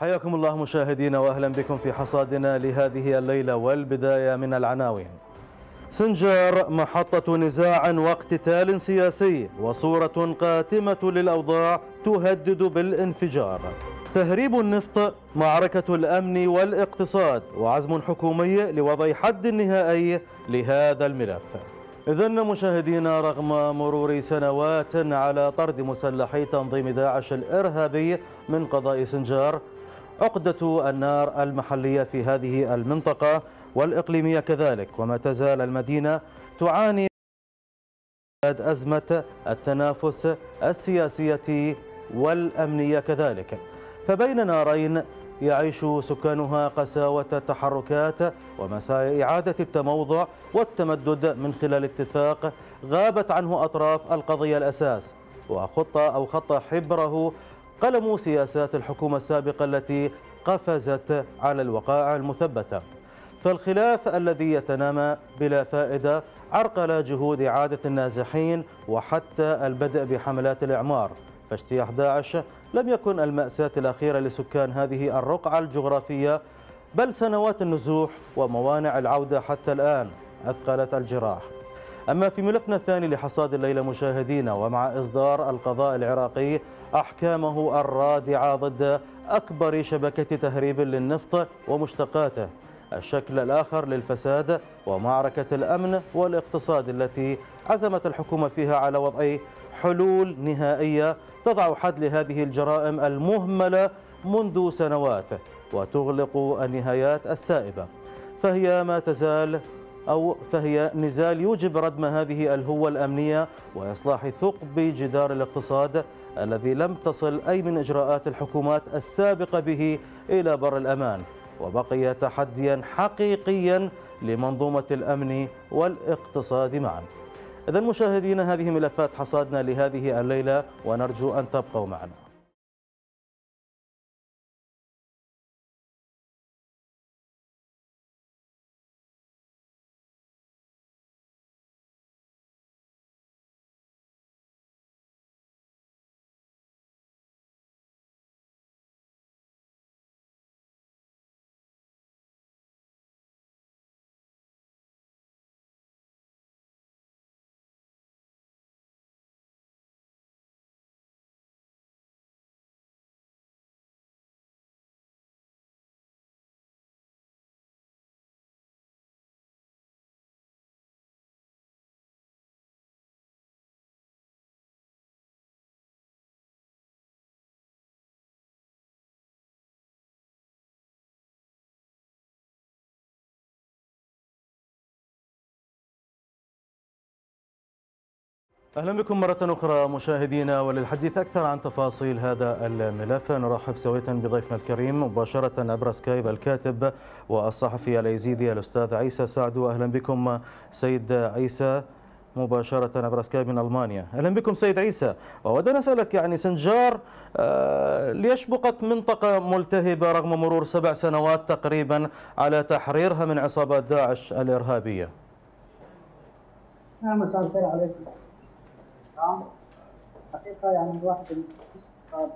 حياكم الله مشاهدينا واهلا بكم في حصادنا لهذه الليلة والبداية من العناوين. سنجار محطة نزاع واقتتال سياسي وصورة قاتمة للأوضاع تهدد بالانفجار. تهريب النفط معركة الأمن والاقتصاد وعزم حكومي لوضع حد نهائي لهذا الملف. إذا مشاهدينا رغم مرور سنوات على طرد مسلحي تنظيم داعش الإرهابي من قضاء سنجار عقدة النار المحلية في هذه المنطقة والإقليمية كذلك وما تزال المدينة تعاني أزمة التنافس السياسية والأمنية كذلك. فبين نارين يعيش سكانها قساوة التحركات ومساعي إعادة التموضع والتمدد من خلال اتفاق غابت عنه أطراف القضية الأساس وخط أو خط حبره قلم سياسات الحكومة السابقة التي قفزت على الوقائع المثبتة. فالخلاف الذي يتنامى بلا فائدة عرقل جهود إعادة النازحين وحتى البدء بحملات الإعمار. فاجتياح داعش لم يكن المأساة الأخيرة لسكان هذه الرقعة الجغرافية بل سنوات النزوح وموانع العودة حتى الآن أثقلت الجراح. أما في ملفنا الثاني لحصاد الليلة مشاهدينا ومع إصدار القضاء العراقي أحكامه الرادعة ضد أكبر شبكة تهريب للنفط ومشتقاته. الشكل الآخر للفساد ومعركة الأمن والاقتصاد التي عزمت الحكومة فيها على وضع حلول نهائية تضع حد لهذه الجرائم المهملة منذ سنوات وتغلق النهايات السائبة. فهي ما تزال أو فهي نزال يوجب ردم هذه الهوة الأمنية وإصلاح ثقب جدار الاقتصاد الذي لم تصل أي من إجراءات الحكومات السابقة به إلى بر الأمان. وبقي تحديا حقيقيا لمنظومة الأمن والاقتصاد معا. إذا مشاهدينا هذه ملفات حصادنا لهذه الليلة ونرجو أن تبقوا معنا. أهلا بكم مرة أخرى مشاهدينا وللحديث أكثر عن تفاصيل هذا الملف. نرحب سوية بضيفنا الكريم مباشرة عبر سكايب الكاتب والصحفي الأيزيدي الأستاذ عيسى سعدو أهلا بكم سيد عيسى مباشرة عبر سكايب من ألمانيا. أهلا بكم سيد عيسى. وودنا نسألك يعني سنجار آه ليش بقت منطقة ملتهبة رغم مرور سبع سنوات تقريبا على تحريرها من عصابات داعش الإرهابية. نعم مساء الخير عليكم. حقيقة يعني الواحد قائد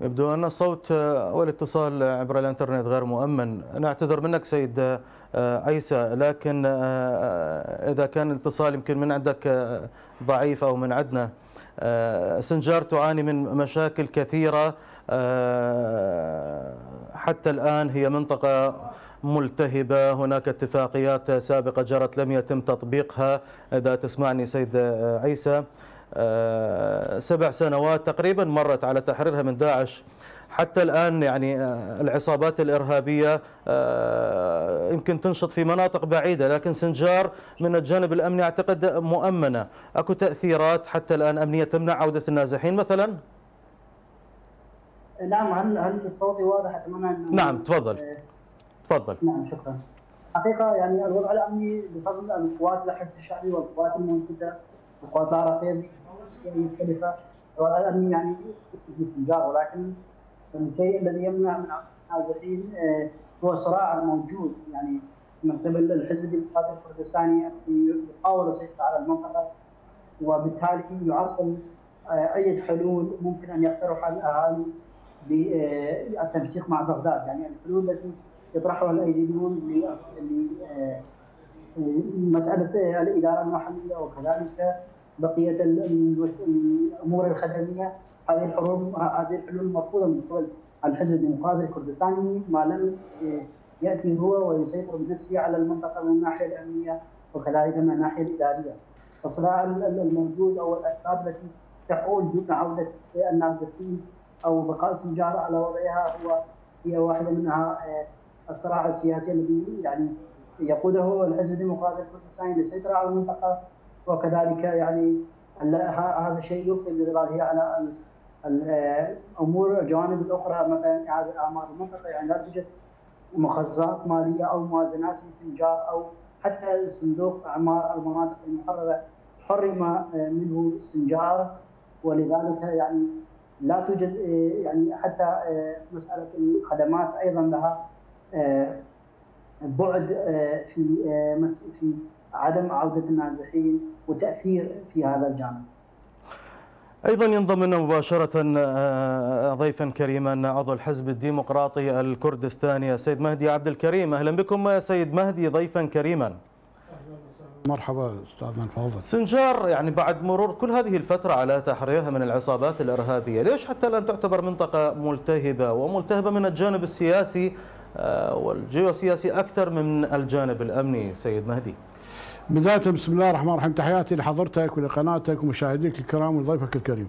يبدو أن الصوت والاتصال عبر الإنترنت غير مؤمن. نعتذر منك سيد عيسى لكن إذا كان الاتصال يمكن من عندك ضعيف أو من عندنا. سنجار تعاني من مشاكل كثيرة. حتى الآن هي منطقة ملتهبة. هناك اتفاقيات سابقة جرت لم يتم تطبيقها. إذا تسمعني سيد عيسى. سبع سنوات تقريبا مرت على تحريرها من داعش. حتى الآن يعني العصابات الإرهابية يمكن تنشط في مناطق بعيدة لكن سنجار من الجانب الأمني أعتقد مؤمنة. أكو تأثيرات حتى الآن أمنية تمنع عودة النازحين مثلا؟ نعم هل هل صوتي واضح؟ أتمنى انه نعم تفضل. تفضل. نعم شكرا. حقيقة يعني الوضع الأمني بفضل القوات الحشد الشعبي والقوات المنتدى والقوات العراقية مختلفه يعني في سنجار ولكن الشيء الذي يمنع من النازحين هو الصراع الموجود يعني من قبل الحزب الديمقراطي الكردستاني يحاول السيطره على المنطقة وبالتالي يعطل أي حلول ممكن أن يقترحها الأهالي للتنسيق مع بغداد. يعني الحلول التي يطرحها الايزيديون لمساله الإدارة المحلية وكذلك بقية الأمور الخدمية. هذه الحلول هذه الحلول مرفوضه من قبل الحزب الديمقراطي الكردستاني ما لم يأتي هو ويسيطر بنفسه على المنطقة من الناحية الأمنية وكذلك من الناحية الإدارية. الصراع الموجود أو الأسباب التي تحول دون عودة النازحين أو بقاء سنجار على وضعها هو هي واحدة منها الصراع السياسي الذي يعني يقوده الحزب الديمقراطي الكردستاني للسيطره على المنطقة وكذلك يعني هذا الشيء يلقي بظلاله على الأمور الجوانب الأخرى مثلا اعاده اعمار المنطقة يعني لا توجد مخزنات مالية أو موازنات لسنجار أو حتى صندوق أعمار المناطق المحررة حرم منه سنجار ولذلك يعني لا توجد يعني حتى مسألة الخدمات أيضا لها بعد في في عدم عودة النازحين وتأثير في هذا الجانب. أيضا ينضم لنا مباشرة آه، ضيفا كريما عضو الحزب الديمقراطي الكردستاني السيد مهدي عبد الكريم أهلا بكم سيد مهدي ضيفا كريما. مرحبا استاذنا الفاضل. سنجار يعني بعد مرور كل هذه الفترة على تحريرها من العصابات الإرهابية، ليش حتى الآن تعتبر منطقة ملتهبة وملتهبة من الجانب السياسي آه، والجيوسياسي أكثر من الجانب الأمني سيد مهدي؟ بداية بسم الله الرحمن الرحيم تحياتي لحضرتك ولقناتك ومشاهديك الكرام وضيفك الكريم.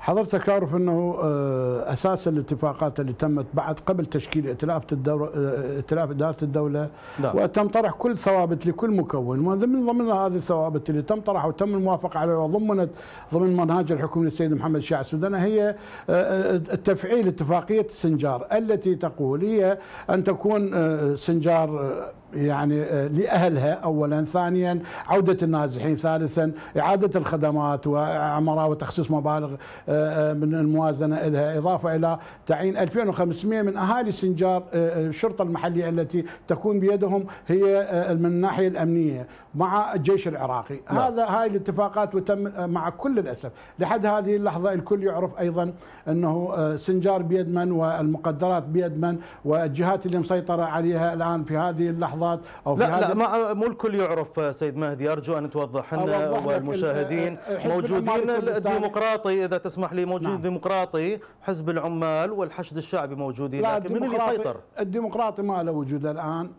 حضرتك اعرف أنه آه، أساس الاتفاقات اللي تمت بعد قبل تشكيل ائتلاف الدولة آه، ائتلاف إدارة الدولة نعم. وتم طرح كل ثوابت لكل مكون ومن ضمن هذه الثوابت اللي تم طرحها وتم الموافقة عليها وضمنت ضمن منهاج الحكومة للسيد محمد الشيع السوداني هي آه، تفعيل اتفاقية سنجار التي تقول هي أن تكون سنجار يعني آه، لأهلها أولا ثانيا عودة النازحين ثالثا إعادة الخدمات وعمرها وتخصيص مبالغ آه، آه، من الموازنة لها إضافة إلى تعيين 2500 من أهالي سنجار الشرطة المحلية التي تكون بيدهم هي من الناحية الأمنية مع الجيش العراقي لا. نعم. هذا هاي الاتفاقات وتم مع كل الأسف لحد هذه اللحظة الكل يعرف أيضا أنه سنجار بيد من والمقدرات بيد من والجهات اللي مسيطرة عليها الآن في هذه اللحظة اللحظات أو في لا لا ما مو الكل يعرف سيد مهدي أرجو أن توضح لنا والمشاهدين موجودين الديمقراطي إذا تسمح لي موجود نعم. ديمقراطي حزب العمال والحشد الشعبي موجودين لكن من اللي يسيطر؟ الديمقراطي ما له وجود الآن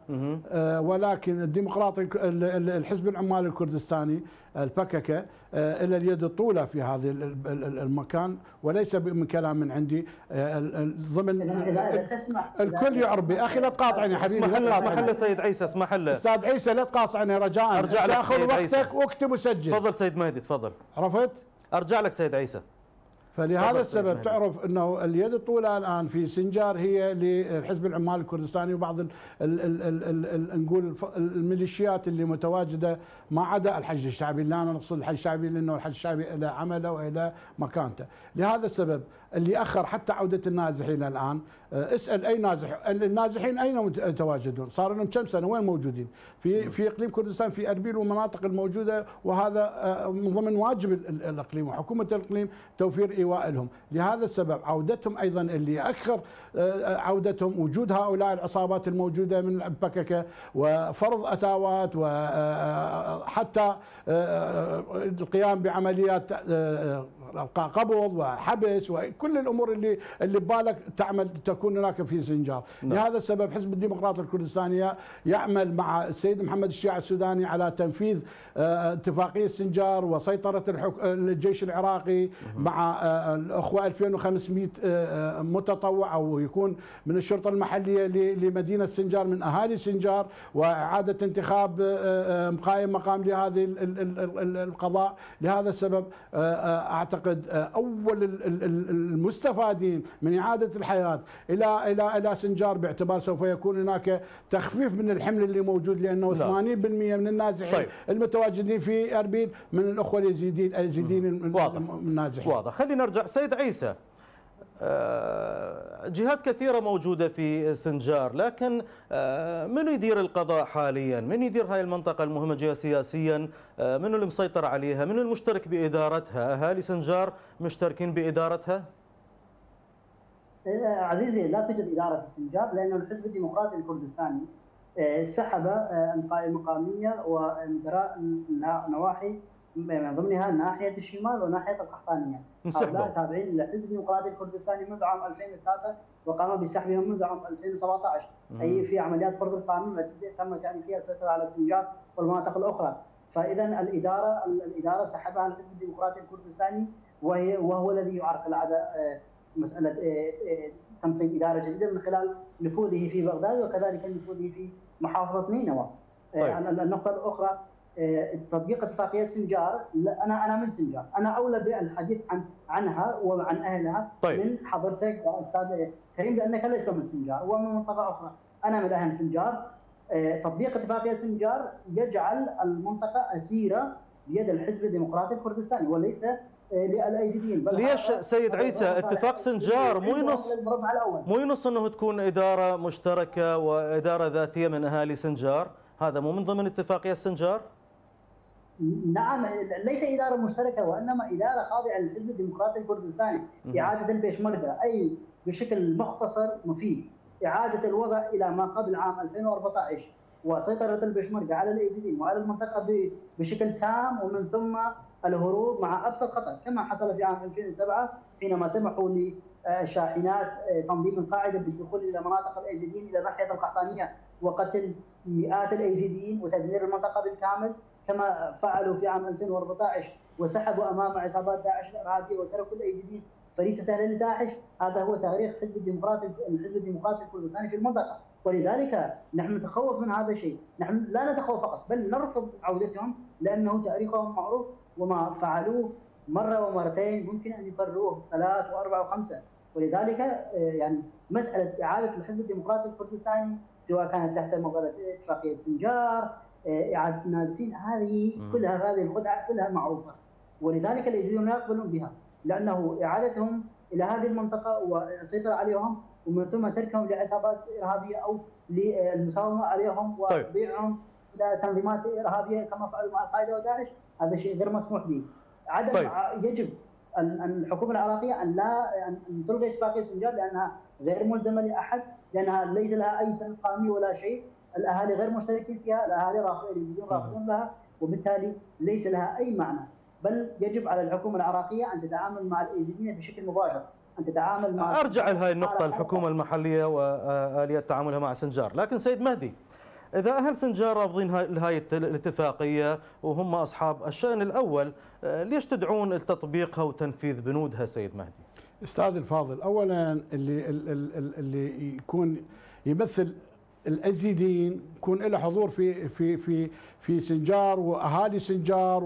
آه ولكن الديمقراطي الحزب العمال الكردستاني البككة آه، إلى اليد الطولة في هذا المكان وليس من كلام من عندي آه، ضمن الكل يعرف أخي لا تقاطعني حبيبي لا تقاطعني. سيد عيسى اسمح له. أستاذ عيسى لا تقاطعني رجاء. أرجع لك تأخذ وقتك واكتب وسجل. تفضل سيد مهدي تفضل. عرفت؟ أرجع لك سيد عيسى. فلهذا السبب تعرف إنه اليد الطولى الآن في سنجار هي للحزب العمال الكردستاني وبعض ال ال ال ال نقول الميليشيات اللي متواجدة ما عدا الحج الشعبي لا أنا نقصد الحج الشعبي لأنه الحج الشعبي له عمله وإلى مكانته. لهذا السبب اللي أخر حتى عودة النازحين الآن آه، اسأل أي نازح النازحين أين متواجدون صار لهم كم سنة؟ وين موجودين؟ في في إقليم كردستان في أربيل والمناطق الموجودة وهذا آه، من ضمن واجب الإقليم وحكومة الإقليم توفير ايواء لهم لهذا السبب عودتهم أيضا اللي اخر آه، عودتهم وجود هؤلاء العصابات الموجودة من البككة وفرض أتاوات وحتى القيام بعمليات قبض وحبس وكل الأمور اللي اللي ببالك تعمل تكون هناك في سنجار نعم. لهذا السبب حزب الديمقراط الكردستاني يعمل مع السيد محمد الشيع السوداني على تنفيذ آه، اتفاقية سنجار وسيطرة الجيش العراقي مع آه، الأخوة 2500 آه، متطوع أو يكون من الشرطة المحلية لمدينة سنجار من أهالي سنجار وإعادة انتخاب قائم مقام لهذه القضاء. لهذا السبب أعتقد اعتقد آه، أول المستفادين من إعادة الحياة إلى إلى إلى سنجار باعتبار سوف يكون هناك تخفيف من الحمل اللي موجود لأنه 80% نعم. من النازحين طيب. المتواجدين في أربيل من الأخوة اليزيديين اليزيديين النازحين. واضح. خلينا نرجع. سيد عيسى آه، جهات كثيرة موجودة في سنجار لكن آه، من يدير القضاء حاليا؟ من يدير هاي المنطقة المهمة جهة سياسيا؟ آه، من اللي مسيطر عليها؟ من المشترك بإدارتها؟ أهالي سنجار مشتركين بإدارتها؟ عزيزي لا توجد إدارة في سنجار لأن الحزب الديمقراطي الكردستاني سحب المقامية ومدراء النواحي من ضمنها ناحية الشمال وناحية القحطانية. هؤلاء تابعين للحزب الديمقراطي الكردستاني منذ عام 2003 وقام بسحبهم منذ عام 2017 أي في عمليات فرض القانون التي تم كان فيها السيطره على سنجاب والمناطق الأخرى. فإذا الاداره الإدارة سحبها الحزب الديمقراطي الكردستاني وهي وهو الذي يعرقل على آه، مسألة آه، آه، تنصيب إدارة جديدة من خلال نفوذه في بغداد وكذلك نفوذه في محافظة نينوى. طيب. النقطة الأخرى تطبيق اتفاقية سنجار. أنا أنا من سنجار. أنا أولى بالحديث عن عنها وعن أهلها طيب. من حضرتك أستاذ كريم لأنك لست من سنجار ومن منطقة أخرى. أنا من أهل سنجار. آه، تطبيق اتفاقية سنجار يجعل المنطقة أسيرة بيد الحزب الديمقراطي الكردستاني وليس آه، للايزيديين ليش سيد عيسى اتفاق سنجار مو ينص مو ينص أنه تكون إدارة مشتركة وإدارة ذاتية من أهالي سنجار؟ هذا مو من ضمن اتفاقية سنجار؟ نعم ليس إدارة مشتركة وإنما إدارة خاضعة للحزب الديمقراطي الكردستاني. إعادة البيشمركه أي بشكل مختصر مفيد. إعادة الوضع إلى ما قبل عام 2014 وسيطرة البيشمركه على الايزيدين وعلى المنطقة بشكل تام ومن ثم الهروب مع أبسط خطر كما حصل في عام 2007 حينما سمحوا للشاحنات تنظيم القاعده بالدخول إلى مناطق الايزيدين إلى ناحية القحطانية وقتل مئات الايزيديين وتدمير المنطقة بالكامل. كما فعلوا في عام 2014 وسحبوا أمام عصابات داعش الإرهابية وتركوا الايزيديين فليس سهلا لداعش هذا هو تاريخ حزب الديمقراطي الحزب الديمقراطي الكردستاني في المنطقة. ولذلك نحن نتخوف من هذا الشيء. نحن لا نتخوف فقط بل نرفض عودتهم لأنه تاريخهم معروف وما فعلوه مرة ومرتين ممكن أن يكرروه ثلاث وأربع وخمسة. ولذلك آه، يعني مسألة إعادة الحزب الديمقراطي الكردستاني سواء كانت تحت مظله اتفاقية سنجار اعاده النازحين هذه كلها هذه الخدعة كلها معروفة. ولذلك اليزيديون لا يقبلون بها لأنه إعادتهم إلى هذه المنطقة والسيطره عليهم ومن ثم تركهم لعصابات إرهابية أو للمساومة عليهم طيب. وتضيعهم إلى تنظيمات إرهابية كما فعلوا مع القاعدة وداعش. هذا شيء غير مسموح به. عدم طيب. يجب ان الحكومة العراقية أن لا ان تلغي اتفاقيه سنجار لأنها غير ملزمة لأحد لأنها ليس لها أي سند قانوني ولا شيء. الأهالي غير مشتركين فيها الأهالي رافضين رافضون لها وبالتالي ليس لها أي معنى. بل يجب على الحكومة العراقية أن تتعامل مع الايزيديين بشكل مباشر أن تتعامل مع أرجع لهذه النقطة الحكومة المحلية واليه تعاملها مع سنجار. لكن سيد مهدي إذا أهل سنجار رافضين هاي الاتفاقية وهم أصحاب الشأن الأول ليش تدعون لتطبيقها وتنفيذ بنودها سيد مهدي؟ أستاذ الفاضل أولا اللي اللي يكون يمثل الأزيدين يكون له حضور في في في في سنجار وأهالي سنجار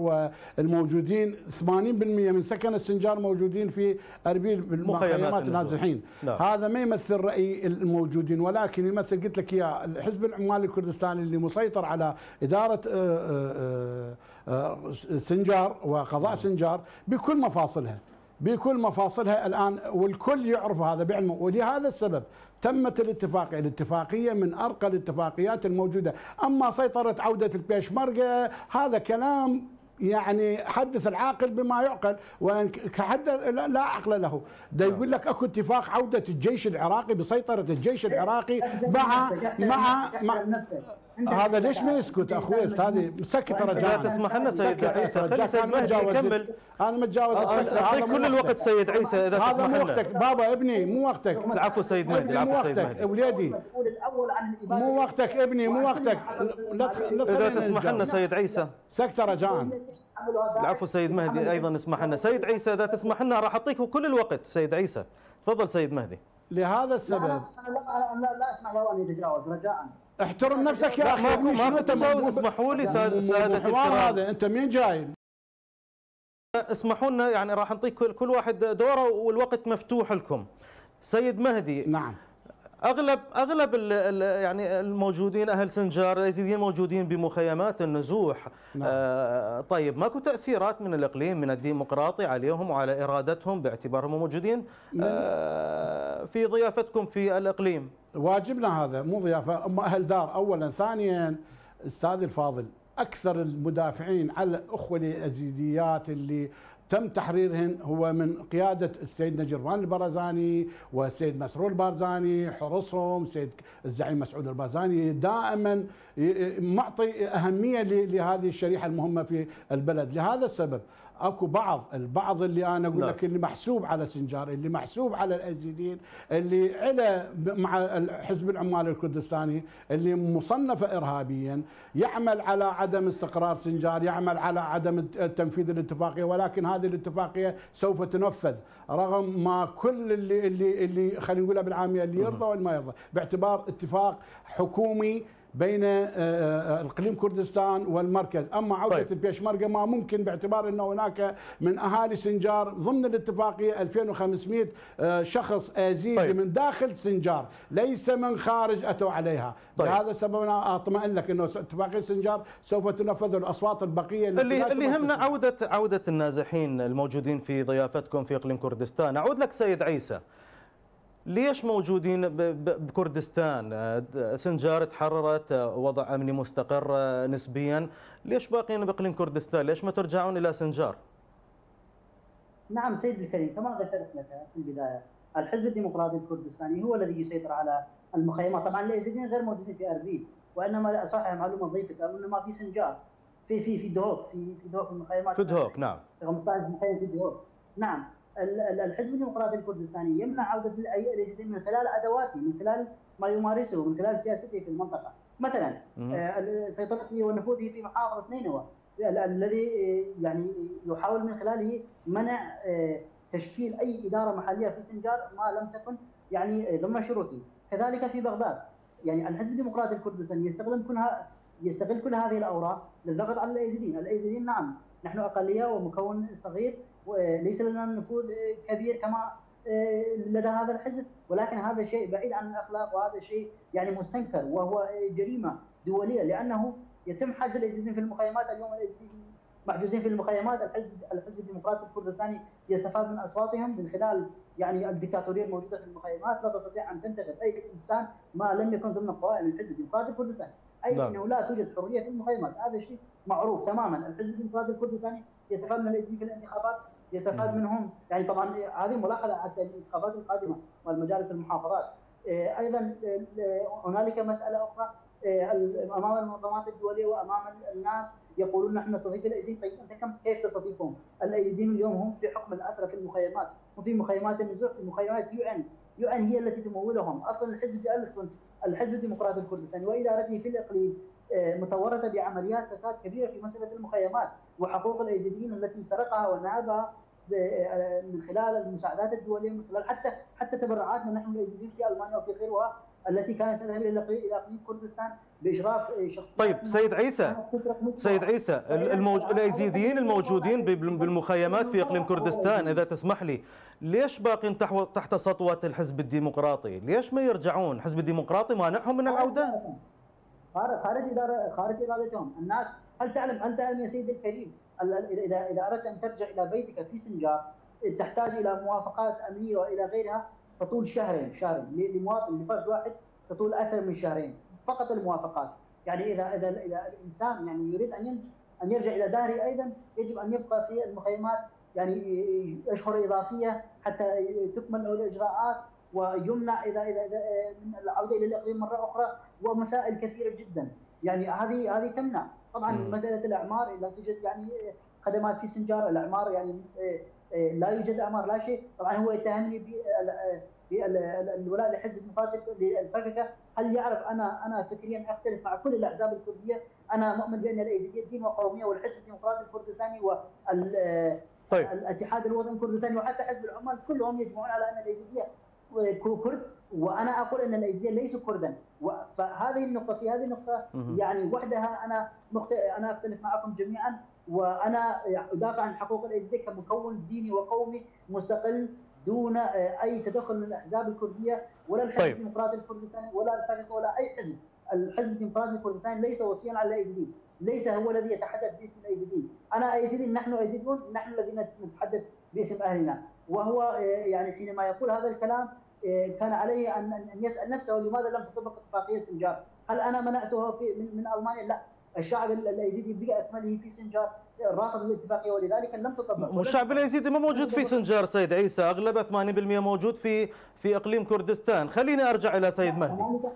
والموجودين 80% من سكن السنجار موجودين في أربيل مخيمات النازحين نعم. هذا ما يمثل رأي الموجودين ولكن يمثل قلت لك يا حزب العمال الكردستاني اللي مسيطر على إدارة آه، آه، آه، سنجار وقضاء نعم. سنجار بكل مفاصلها بكل مفاصلها الآن والكل يعرف هذا بعلمه. ولهذا السبب تمت الاتفاقيه، الاتفاقية من أرقى الاتفاقيات الموجودة، أما سيطرة عودة البيشمركه هذا كلام يعني حدث العاقل بما يعقل وإن كحد لا عقل له. ده يقول لك أكو اتفاق عودة الجيش العراقي بسيطرة الجيش العراقي مع مع, مع هذا ليش ما يسكت أخوي؟ استاذي مسكت رجاء تسمح لنا سيد عيسى خلي سيد مهدي يكمل. أنا متجاوز أعطيك كل الوقت سيد عيسى إذا تسمح لنا. هذا مو وقتك. بابا ابني مو وقتك. العفو سيد مهدي العفو سيد مهدي وليدي مو وقتك ابني مو وقتك. إذا تسمح لنا سيد عيسى. سكت رجاء العفو سيد مهدي أيضا اسمح لنا. سيد عيسى إذا تسمح لنا راح أعطيك كل الوقت سيد عيسى. تفضل سيد مهدي. لهذا السبب. لا لا, لا اسمح له ان يتجاوز رجاء. احترم نفسك يا أخي ما تتجاوز اسمحوا لي سادة الحوار هذا أنت مين جاي؟ اسمحوا لنا يعني راح نعطيك كل واحد دوره والوقت مفتوح لكم. سيد مهدي نعم. اغلب أغلب ال ال يعني الموجودين أهل سنجار اليزيديين موجودين بمخيمات النزوح. نعم. آه طيب ماكو تأثيرات من الإقليم من الديمقراطي عليهم وعلى إرادتهم باعتبارهم موجودين؟ آه في ضيافتكم في الإقليم. واجبنا هذا مو ضيافة. هم أهل دار اولا ثانيا أستاذ الفاضل أكثر المدافعين على الأخوة الازيديات اللي تم تحريرهن هو من قيادة السيد نجربان البرزاني والسيد مسرور البارزاني حرصهم السيد الزعيم مسعود البارزاني دائما معطي أهمية لهذه الشريحة المهمة في البلد. لهذا السبب اكو بعض البعض اللي أنا أقول لك نعم. اللي محسوب على سنجار اللي محسوب على الأزيدين اللي على مع حزب العمال الكردستاني اللي مصنفه ارهابيا يعمل على عدم استقرار سنجار يعمل على عدم تنفيذ الاتفاقية ولكن هذه الاتفاقية سوف تنفذ رغم ما كل اللي اللي اللي خلينا نقولها بالعامية اللي يرضى واللي ما يرضى باعتبار اتفاق حكومي بين آه، آه، اقليم كردستان والمركز أما عودة طيب. البيشمركة ما ممكن باعتبار انه هناك من أهالي سنجار ضمن الاتفاقيه 2500 آه، شخص ازيدي طيب. من داخل سنجار ليس من خارج أتوا عليها طيب. لهذا السبب أنا أطمئن لك إنه اتفاقية سنجار سوف تنفذ الأصوات البقية اللي اللي يهمنا عودة عودة النازحين الموجودين في ضيافتكم في إقليم كردستان أعود لك سيد عيسى ليش موجودين بكردستان؟ آه، سنجار تحررت آه، وضع أمني مستقر آه، نسبيا. ليش باقيين بإقليم كردستان؟ ليش ما ترجعون إلى سنجار؟ نعم سيدي الكريم كما ذكرت لك في البداية الحزب الديمقراطي الكردستاني هو الذي يسيطر على المخيمات طبعا الازيديين غير موجودين في أربيل وإنما صحيح معلومة ضيفك انما في سنجار في في في دهوك في في دهوك المخيمات. في دهوك نعم. 15 مخيم في دهوك نعم. الحزب الديمقراطي الكردستاني يمنع عودة اليزيديين من خلال أدواته من خلال ما يمارسه من خلال سياسته في المنطقة. مثلا آه، سيطرته ونفوذه في محافظة نينوى. الذي آه، يعني يحاول من خلاله منع آه، تشكيل أي إدارة محلية في سنجار ما لم تكن يعني ضمن شروطه. كذلك في بغداد. يعني الحزب الديمقراطي الكردستاني يستخدم كلها يستغل كل هذه الأوراق للضغط على الأيزيديين، الأيزيديين نعم نحن أقلية ومكون صغير وليس لنا نفوذ كبير كما آه، لدى هذا الحزب. ولكن هذا شيء بعيد عن الأخلاق وهذا شيء يعني مستنكر وهو جريمة دولية. لأنه يتم حجز الايزيديين في المخيمات اليوم. الايزيديين محجوزين في المخيمات الحزب الحزب الديمقراطي الكردستاني يستفاد من أصواتهم من خلال يعني الدكتاتوريه الموجودة في المخيمات لا تستطيع أن تنتخب أي إنسان ما لم يكن ضمن قوائم الحزب الديمقراطي الكردستاني. أي نعم. إنه لا توجد حرية في المخيمات هذا شيء معروف تماما. الحزب الديمقراطي الكردستاني يستفاد من الايزيديين في الانتخابات. يستفاد منهم. يعني طبعا هذه ملاحظة حتى الانتخابات القادمة والمجالس المحافظات. إيه، أيضا إيه، هنالك مسألة أخرى. أمام المنظمات الدولية وأمام الناس يقولون نحن نستضيف الايزيديين طيب أنت كم كيف تستضيفهم؟ الايزيديين اليوم هم في حكم الاسرى في المخيمات؟ وفي مخيمات النزوح في مخيمات UN. UN هي التي تمولهم. أصلا الحزب أصلا الحزب الديمقراطي الكردستاني. وادارته في الإقليم متورطة بعمليات فساد كبيرة في مسألة المخيمات وحقوق الايزيديين التي سرقها ونهبها من خلال المساعدات الدولية من خلال حتى حتى تبرعاتنا نحن الايزيديين في ألمانيا وفي غيرها التي كانت تذهب إلى إلى اقليم كردستان بإشراف شخصيات طيب سيد عيسى سيد عيسى الموج... الأيزيديين الموجودين بالمخيمات في إقليم كردستان إذا تسمح لي ليش باقين تحت سطوة الحزب الديمقراطي؟ ليش ما يرجعون؟ الحزب الديمقراطي مانعهم من العودة؟ خارج اداره خارج ادارتهم، الناس هل تعلم هل تعلم يا سيدي الكريم اذا اذا أردت أن ترجع إلى بيتك في سنجار تحتاج إلى موافقات امنيه وإلى غيرها تطول شهرين شهرين. لمواطن لفرد واحد تطول أكثر من شهرين. فقط الموافقات. يعني اذا اذا إذا الإنسان يعني يريد أن أن يرجع إلى داره أيضا يجب أن يبقى في المخيمات يعني اشهر إضافية حتى تكمل له الإجراءات ويمنع اذا اذا, إذا من العودة إلى الإقليم مرة أخرى ومسائل كثيرة جدا. يعني هذه هذه تمنع. طبعا مم. مساله الأعمار إذا توجد يعني خدمات في سنجار الأعمار يعني آه، آه، لا يوجد أعمار لا شيء طبعا هو يتهمني بالولاء لحزب للفككة هل يعرف أنا أنا فكريا أختلف مع كل الأحزاب الكردية أنا مؤمن بأن الأيزيدية دين وقوميه والحزب الديمقراطي الكردستاني وال طيب. الاتحاد الوطني الكردستاني وحتى حزب العمال كلهم يجمعون على أن الأيزيدية كرد وأنا أقول إن الايزيديين ليسوا كردا. فهذه النقطة في هذه النقطة يعني وحدها أنا مخت... أنا اختلف معكم جميعا. وأنا ادافع عن حقوق الايزيدي كمكون ديني وقومي مستقل دون أي تدخل من الأحزاب الكردية ولا الحزب طيب. الديمقراطي الكردستاني ولا الفريق ولا أي حزب. الحزب الديمقراطي الكردستاني ليس وصيا على الايزيدي ليس هو الذي يتحدث باسم الايزيدي أنا ايزيدي نحن ايزيديون نحن الذين نتحدث باسم أهلنا. وهو يعني حينما يقول هذا الكلام كان عليه ان ان يسأل نفسه لماذا لم تطبق اتفاقية سنجار؟ هل أنا منعته في من, من ألمانيا؟ لا، الشعب اليزيدي باكمله في سنجار رافض الاتفاقية ولذلك لم تطبق. والشعب اليزيدي ما موجود في سنجار سيد عيسى. اغلبه 80% موجود في في إقليم كردستان. خليني أرجع إلى سيد مهدي.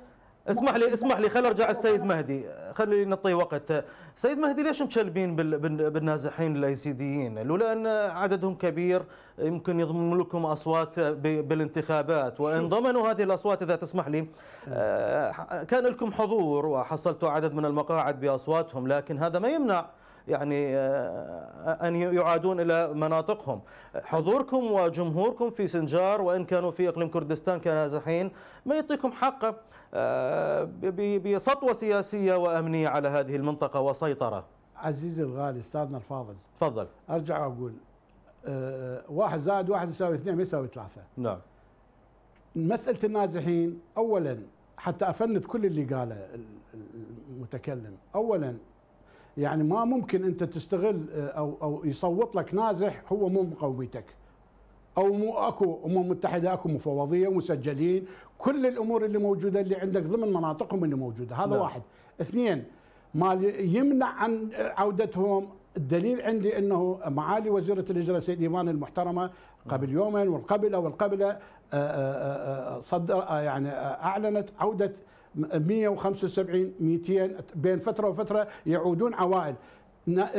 اسمح لي اسمح لي خل أرجع السيد مهدي. خلي نعطيه وقت. سيد مهدي ليش مشلبين بالنازحين الايزيديين لولا أن عددهم كبير يمكن يضمن لكم أصوات بالانتخابات. وإن ضمنوا هذه الأصوات إذا تسمح لي آه، كان لكم حضور وحصلتوا عدد من المقاعد بأصواتهم لكن هذا ما يمنع يعني آه، أن يعادون إلى مناطقهم. حضوركم وجمهوركم في سنجار وإن كانوا في إقليم كردستان كنازحين ما يعطيكم حق آه، بسطوة سياسية وأمنية على هذه المنطقة وسيطرة. عزيزي الغالي أستاذنا الفاضل. تفضل. أرجع أقول آه، واحد زائد واحد يساوي اثنين ما يساوي ثلاثة. نعم. مسألة النازحين أولا حتى أفند كل اللي قاله المتكلم. أولا يعني ما ممكن أنت تستغل آه، أو أو يصوت لك نازح هو مو مقوميتك أو مو أكو أمم متحدة أكو مفوضية مسجلين كل الأمور اللي موجودة اللي عندك ضمن مناطقهم اللي موجودة هذا لا. نعم. واحد اثنين ما يمنع عن عودتهم الدليل عندي إنه معالي وزيرة الهجره سيد إيمان المحترمة قبل يومين والقبله والقبله آه، آه، صدر يعني أعلنت عودة 175 200 بين فترة وفترة يعودون عوائل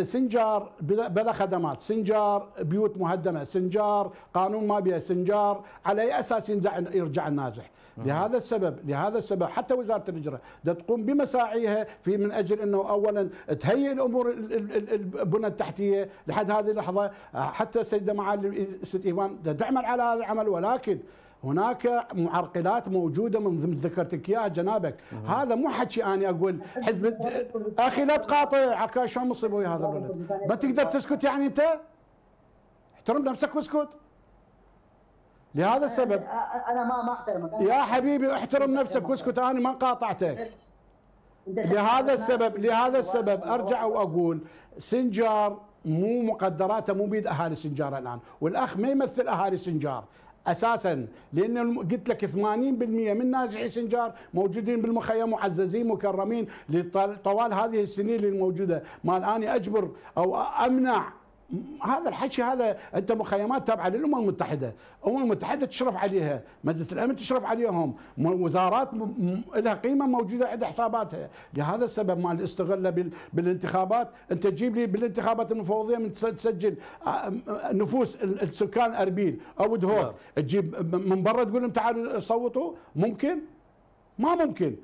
سنجار بلا خدمات. سنجار بيوت مهدمة. سنجار قانون ما بيه سنجار على أي أساس ينزع يرجع النازح. لهذا السبب لهذا السبب حتى وزارة الهجره تقوم بمساعيها في من أجل إنه اولا تهيئ الأمور البنى التحتية لحد هذه اللحظة. حتى السيده معالي ست ايمان تعمل على هذا العمل ولكن هناك معرقلات موجودة من ضمن ذكرتك إياها جنابك. هذا مو حكي اني أقول حزب أخي لا تقاطع شلون مصيبة ويا هذا الولد؟ ما تقدر تسكت يعني أنت؟ احترم نفسك واسكت. لهذا السبب. أنا ما ما أحترمك. يا حبيبي احترم نفسك واسكت أنا ما قاطعتك. لهذا السبب لهذا السبب أرجع وأقول سنجار مو مقدراته مو بيد أهالي سنجار الآن. والأخ ما يمثل أهالي سنجار. أساسا لأن قلت لك 80% من نازحي سنجار موجودين بالمخيم معززين مكرمين طوال هذه السنين الموجوده ما اني أجبر أو أمنع هذا الحكي هذا أنت مخيمات تابعة للأمم المتحدة، الأمم المتحدة تشرف عليها، مجلس الأمن تشرف عليهم، وزارات لها قيمة موجودة عند حساباتها، لهذا السبب ما استغل بالانتخابات، أنت تجيب لي بالانتخابات المفوضية من تسجل. نفوس السكان أربيل. أو دهوك، نعم. تجيب من برا تقول لهم تعالوا صوتوا، ممكن؟ ما ممكن،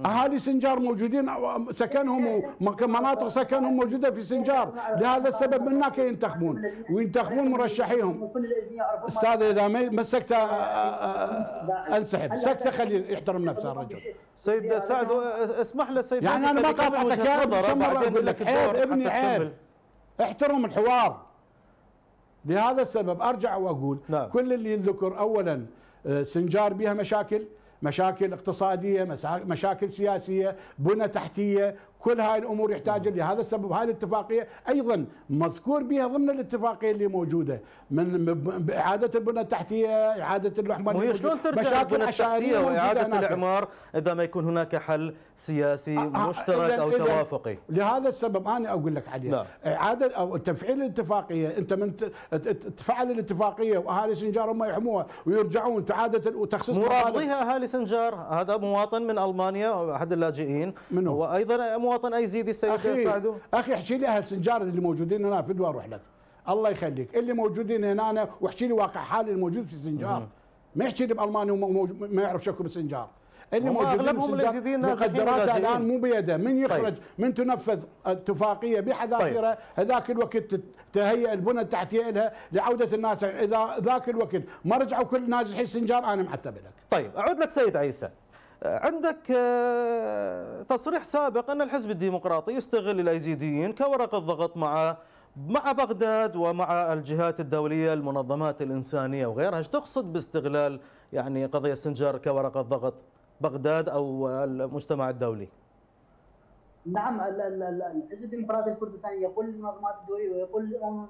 اهالي سنجار موجودين سكنهم ومناطق سكنهم موجودة في سنجار. لهذا السبب من هناك ينتخبون وينتخبون مرشحيهم. أستاذ إذا ما مسكته آه، آه، أنسحب. سكته خليه يحترم نفسه الرجل سيد سعد اسمح لي سيد يعني أنا ما قاطعتك أقول لك عيب ابني عيب. احترم الحوار. لهذا السبب أرجع وأقول نعم. كل اللي ينذكر اولا آه، سنجار بها مشاكل مشاكل اقتصادية مشاكل سياسية بنى تحتية كل هاي الأمور يحتاج لهذا السبب. هاي الاتفاقية أيضا مذكور بها ضمن الاتفاقية اللي موجودة. من إعادة البنى التحتية إعادة اللحمة وهي شلون ترجع مشاكل عشائرية وإعادة الإعمار إذا ما يكون هناك حل سياسي آه, آه، مشترك أو توافقي؟ لهذا السبب أنا أقول لك عليه. لا. إعادة أو تفعيل الاتفاقية أنت من تفعل الاتفاقية وأهالي سنجار هم يحموها ويرجعون تعادة وتخصيص مرابضيها أهالي سنجار. هذا مواطن من ألمانيا أحد اللاجئين. منو؟ وأيضا مواطن ايزيدي السيد أخي سعدو أخي احكي لي أهل سنجار اللي موجودين هنا في أروح لك الله يخليك. اللي موجودين هنا أنا واحكي لي واقع حالي الموجود في سنجار. ما يحكي لي بالمانيا وما يعرف شكو بسنجار. اللي موجودين مقدراته ولاجئين. الآن مو بيده. من يخرج طيب. من تنفذ اتفاقية بحذافيره هذاك الوقت تهيئ البنى التحتية لها لعودة الناس. إذا ذاك الوقت ما رجعوا كل نازحي سنجار أنا معتب لك طيب أعود لك سيد عيسى. عندك آه، تصريح سابق أن الحزب الديمقراطي يستغل الأيزيديين كورقة ضغط مع مع بغداد ومع الجهات الدولية المنظمات الإنسانية وغيرها. إيش تقصد باستغلال يعني قضية سنجار كورقة ضغط بغداد أو المجتمع الدولي؟ نعم ال- ال- ال- الحزب الديمقراطي الكردستاني يقول للمنظمات الدولية ويقول للأمم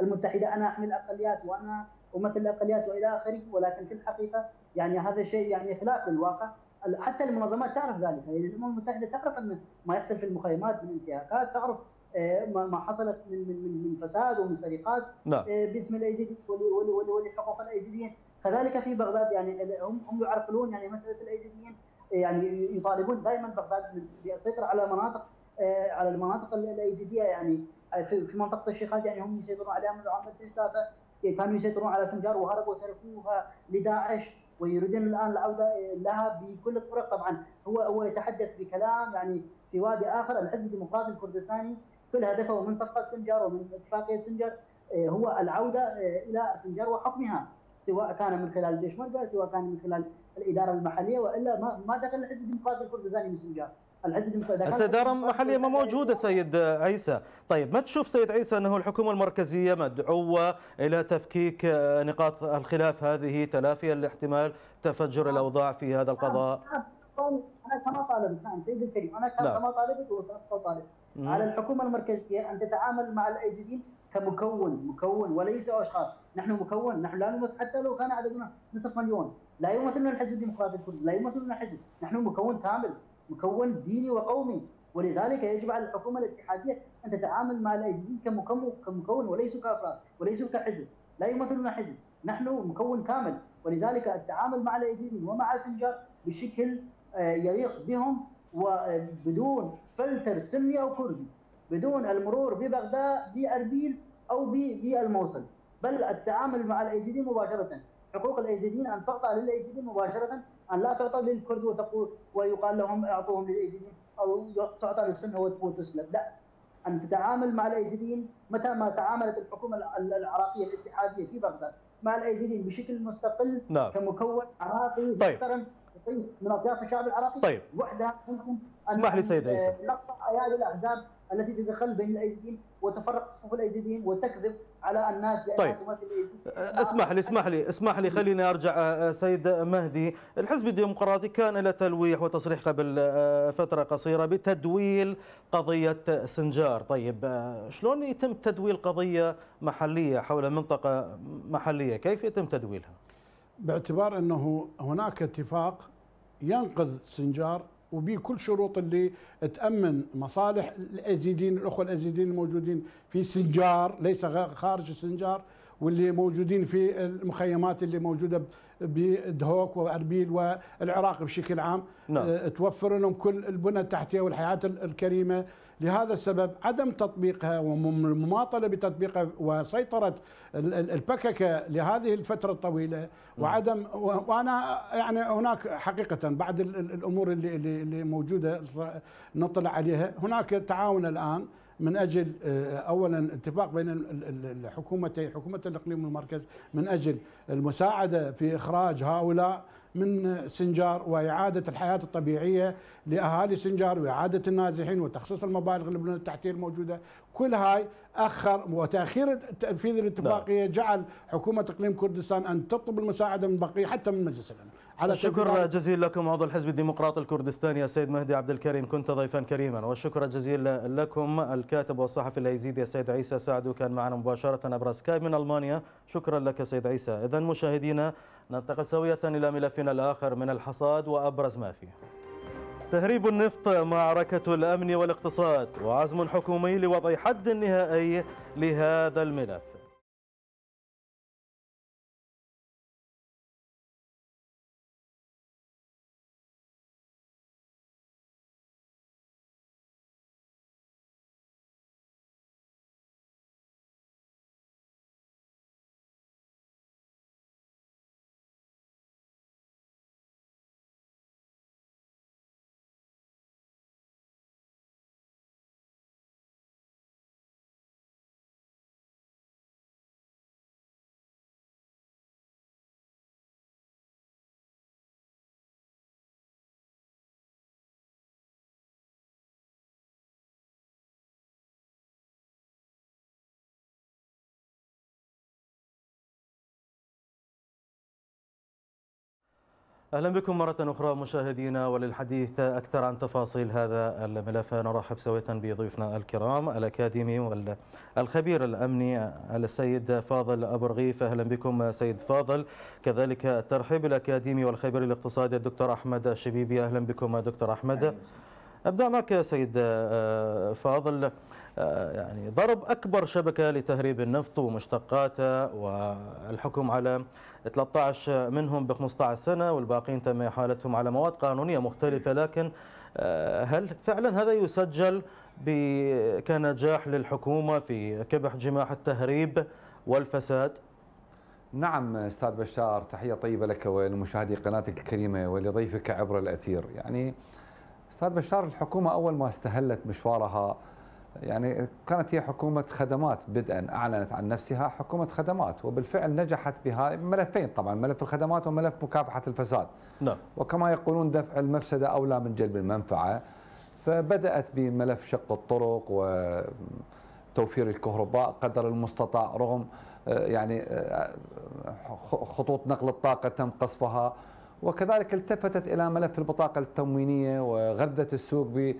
المتحدة أنا احمي الأقليات وأنا أمثل الأقليات وإلى آخره ولكن في الحقيقة يعني هذا الشيء يعني خلاف للواقع حتى المنظمات تعرف ذلك. يعني الأمم المتحدة تعرف أن ما يحصل في المخيمات من انتهاكات تعرف آه، ما حصلت من من من من فساد ومن سرقات نعم. آه، باسم الايزيديين ول- ول- ول- ولحقوق الأيزيديين. كذلك في بغداد يعني هم هم يعرقلون يعني مسألة الأيزيديين آه، يعني يطالبون دائما بغداد بالسيطرة على مناطق على المناطق ال- الأيزيدية. يعني في في منطقة الشيخات يعني هم يسيطرون عليها منذ عام 2003 كانوا يسيطرون على سنجار وهربوا وتركوها لداعش. ويريدون الآن العودة لها بكل الطرق. طبعا هو هو يتحدث بكلام يعني في وادي آخر الحزب الديمقراطي الكردستاني كل هدفه من صفقة سنجار ومن اتفاقية سنجار آه، هو العودة آه، إلى سنجار وحكمها سواء كان من خلال البيشمركه سواء كان من خلال الإدارة المحلية وإلا ما دخل الحزب الديمقراطي الكردستاني بسنجار الحزب الديمقراطي هسه الاداره المحليه ما موجودة سيد عيسى. طيب ما تشوف سيد عيسى أنه الحكومة المركزية مدعوة إلى تفكيك نقاط الخلاف هذه تلافيا لاحتمال تفجر الأوضاع في هذا القضاء؟ أنا كما طالبت نعم سيدي الكريم. أنا نعم. كما طالبت وسأبقى طالب. مم. على الحكومة المركزية أن تتعامل مع الايزيديين كمكون مكون وليس أشخاص. نحن مكون نحن لا نمثل حتى لو كان عددنا نصف مليون. لا يمثلنا الحزب الديمقراطي الكردي لا يمثلنا حزب نحن مكون كامل. مكون ديني وقومي. ولذلك يجب على الحكومة الاتحادية أن تتعامل مع الايزيديين كمكون وليسوا كافراد وليسوا كحزب لا يمثلنا حزب. نحن مكون كامل. ولذلك التعامل مع الايزيديين ومع سنجار بشكل آه، يليق بهم وبدون فلتر سني أو كردي بدون المرور ببغداد بأربيل أو بالموصل. بل التعامل مع الايزيديين مباشرة. حقوق الايزيديين أن تعطى للايزيديين مباشرة أن لا تعطى للكرد وتقول ويقال لهم أعطوهم للإيزيديين أو تعطى للسنه وت- وتسلب لا أن تتعامل مع الإيزيديين متى ما تعاملت الحكومة الع- العراقية الاتحادية في بغداد مع الإيزيديين بشكل مستقل نعم. كمكون عراقي طيب. محترم من أطياف الشعب العراقي طيب. وحدها ممكن أن- اسمح لي سيد عيسى. نقطع ايادي الأحزاب التي تتدخل بين الايزيديين وتفرق صفوف الايزيديين وتكذب على الناس بانها طيب. تمثل الايزيديين اسمح لي اسمح لي اسمح لي خليني أرجع سيد مهدي. الحزب الديمقراطي كان له تلويح وتصريح قبل فترة قصيرة بتدويل قضية سنجار. طيب شلون يتم تدويل قضية محلية حول منطقة محلية؟ كيف يتم تدويلها؟ باعتبار أنه هناك اتفاق ينقذ سنجار وبكل شروط اللي تأمن مصالح الأزيدين الأخوة الأزيدين الموجودين في سنجار ليس خارج سنجار. واللي موجودين في المخيمات اللي موجودة بدهوك وأربيل والعراق بشكل عام نعم. آه، توفر لهم كل البنى التحتية والحياة ال- الكريمة. لهذا السبب عدم تطبيقها والمماطله بتطبيقها وسيطرة ال- ال- البككة لهذه الفترة الطويلة وعدم و- وأنا يعني هناك حقيقة بعد ال- ال- الأمور اللي اللي اللي موجودة نطلع عليها. هناك تعاون الآن من أجل آه، اولا اتفاق بين ال- ال- الحكومتين حكومة الإقليم والمركز من أجل المساعدة في إخراج هؤلاء من سنجار وإعادة الحياة الطبيعية لأهالي سنجار وإعادة النازحين وتخصيص المبالغ البنى التحتيه الموجوده كل هاي أخر وتأخير تنفيذ الاتفاقية جعل حكومة إقليم كردستان أن تطلب المساعدة من بقية حتى من مجلس الأمن. على الشكر تنفيذ- جزيل لكم. عضو الحزب الديمقراطي الكردستاني السيد مهدي عبد الكريم. كنت ضيفا كريما. والشكر الجزيل لكم. الكاتب والصحفي الأيزيدي السيد عيسى سعدو كان معنا مباشرة عبر سكايب من ألمانيا. شكرا لك سيد عيسى. إذا مشاهدينا ننتقل سوية إلى ملفنا الآخر من الحصاد وأبرز ما فيه. تهريب النفط معركة الأمن والاقتصاد وعزم حكومي لوضع حد نهائي لهذا الملف. أهلا بكم مرة أخرى مشاهدينا وللحديث أكثر عن تفاصيل هذا الملف. نرحب سويه بضيوفنا الكرام الأكاديمي والخبير الأمني السيد فاضل أبو رغيف. أهلا بكم سيد فاضل. كذلك الترحيب الأكاديمي والخبير الاقتصادي الدكتور أحمد الشبيبي أهلا بكم دكتور أحمد. ابدا معك سيد آه، فاضل آه، يعني ضرب أكبر شبكة لتهريب النفط ومشتقاته والحكم على 13 منهم ب 15 سنة والباقين تم إحالتهم على مواد قانونية مختلفة لكن آه، هل فعلا هذا يسجل كنجاح للحكومة في كبح جماح التهريب والفساد؟ نعم أستاذ بشار تحية طيبة لك ولمشاهدي قناتك الكريمة ولضيفك عبر الأثير يعني أستاذ بشار الحكومة أول ما استهلت مشوارها يعني كانت هي حكومة خدمات بدءا أعلنت عن نفسها حكومة خدمات وبالفعل نجحت بها ملفين طبعا ملف الخدمات وملف مكافحة الفساد. نعم. وكما يقولون دفع المفسدة أولى من جلب المنفعة. فبدأت بملف شق الطرق وتوفير الكهرباء قدر المستطاع رغم آه، يعني آه، خطوط نقل الطاقة تم قصفها. وكذلك التفتت إلى ملف البطاقة التموينية وغذت السوق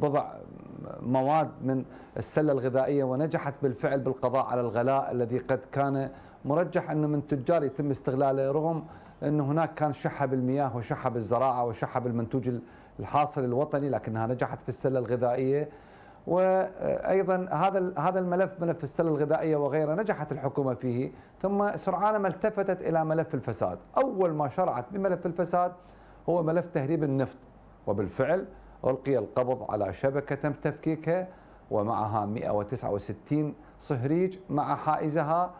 بضع مواد من السلة الغذائية ونجحت بالفعل بالقضاء على الغلاء الذي قد كان مرجح أنه من تجار يتم استغلاله رغم أن هناك كان شحة بالمياه وشحة بالزراعة وشحة بالمنتوج الحاصل الوطني لكنها نجحت في السلة الغذائية. وأيضا هذا هذا الملف ملف السلة الغذائية وغيره نجحت الحكومة فيه ثم سرعان ما التفتت إلى ملف الفساد، أول ما شرعت بملف الفساد هو ملف تهريب النفط وبالفعل ألقي القبض على شبكة تم تفكيكها ومعها 169 صهريج مع حائزها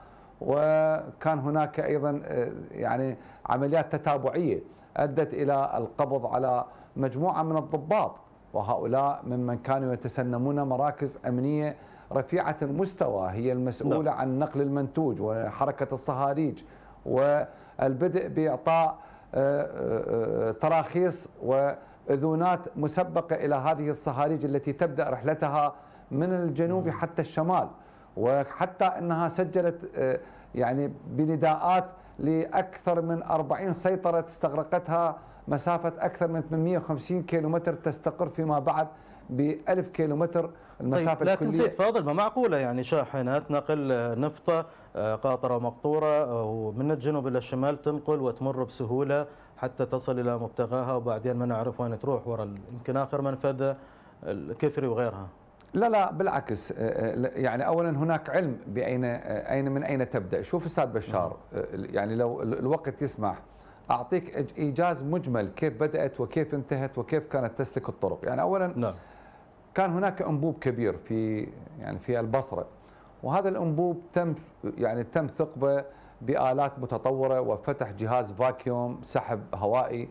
وكان هناك أيضا آه، يعني عمليات تتابعية أدت إلى القبض على مجموعة من الضباط. وهؤلاء ممن كانوا يتسنمون مراكز أمنية رفيعة المستوى هي المسؤولة نعم. عن نقل المنتوج وحركة الصهاريج والبدء بإعطاء آه، آه، تراخيص و اذونات مسبقة إلى هذه الصهاريج التي تبدأ رحلتها من الجنوب حتى الشمال وحتى إنها سجلت آه، يعني بنداءات لأكثر من 40 سيطرة استغرقتها مسافة أكثر من 850 كيلومتر تستقر فيما بعد ب 1000 كيلومتر المسافة طيب لكن سيد فاضل ما معقولة يعني شاحنات نقل نفطة آه، قاطرة مقطورة ومن الجنوب إلى الشمال تنقل وتمر بسهولة حتى تصل إلى مبتغاها وبعدين ما نعرف وين تروح ورا يمكن آخر منفذ الكفري وغيرها. لا لا بالعكس آه، آه، يعني اولا هناك علم بأين أين من أين تبدأ؟ شوف أستاذ بشار يعني لو الوقت يسمح. أعطيك إيجاز مجمل كيف بدأت وكيف انتهت وكيف كانت تسلك الطرق يعني اولا نعم. كان هناك أنبوب كبير في يعني في البصرة وهذا الأنبوب تم يعني تم ثقبه بآلات متطورة وفتح جهاز فاكيوم سحب هوائي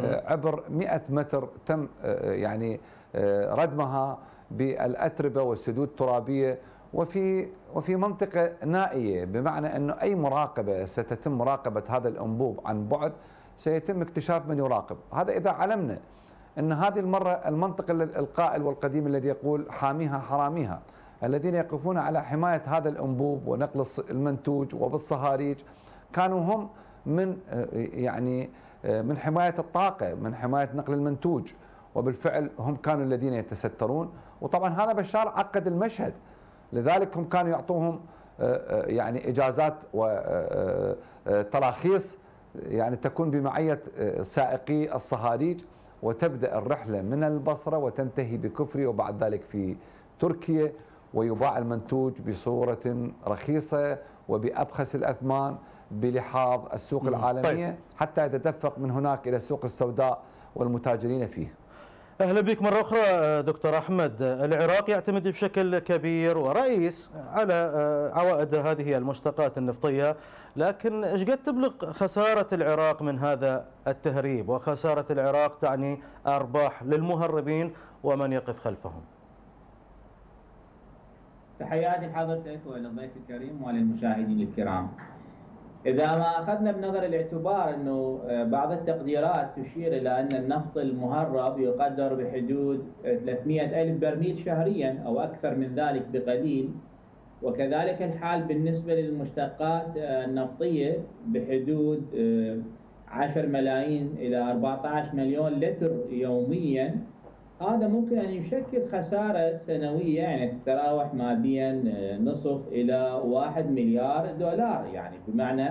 آه، عبر 100 متر تم آه، يعني آه، ردمها بالأتربة والسدود الترابية وفي وفي منطقة نائية بمعنى إنه أي مراقبة ستتم مراقبة هذا الأنبوب عن بعد سيتم اكتشاف من يراقب، هذا إذا علمنا إن هذه المرة المنطق القائل والقديم الذي يقول حاميها حراميها. الذين يقفون على حماية هذا الأنبوب ونقل المنتوج وبالصهاريج كانوا هم من يعني من حماية الطاقة من حماية نقل المنتوج. وبالفعل هم كانوا الذين يتسترون. وطبعا هذا بشار عقد المشهد. لذلك هم كانوا يعطوهم يعني إجازات وتراخيص يعني تكون بمعية سائقي الصهاريج وتبدأ الرحلة من البصرة وتنتهي بكفري وبعد ذلك في تركيا ويباع المنتوج بصورة رخيصة وبأبخس الأثمان بلحاظ السوق العالمية طيب. حتى يتدفق من هناك إلى السوق السوداء والمتاجرين فيه أهلا بك مرة أخرى دكتور أحمد. العراق يعتمد بشكل كبير ورئيس على آه، عوائد هذه المشتقات النفطية. لكن إيش قد تبلغ خسارة العراق من هذا التهريب؟ وخسارة العراق تعني أرباح للمهربين ومن يقف خلفهم. تحياتي لحضرتك وللضيف الكريم وللمشاهدين الكرام. إذا ما أخذنا بنظر الاعتبار أنه آه، بعض التقديرات تشير إلى أن النفط المهرب يقدر بحدود 300 ألف برميل شهريا أو أكثر من ذلك بقليل. وكذلك الحال بالنسبة للمشتقات آه، النفطية بحدود 10 ملايين إلى 14 مليون لتر يوميا. هذا ممكن أن يشكل خسارة سنوية يعني تتراوح ما بين نصف إلى 1 مليار دولار يعني بمعنى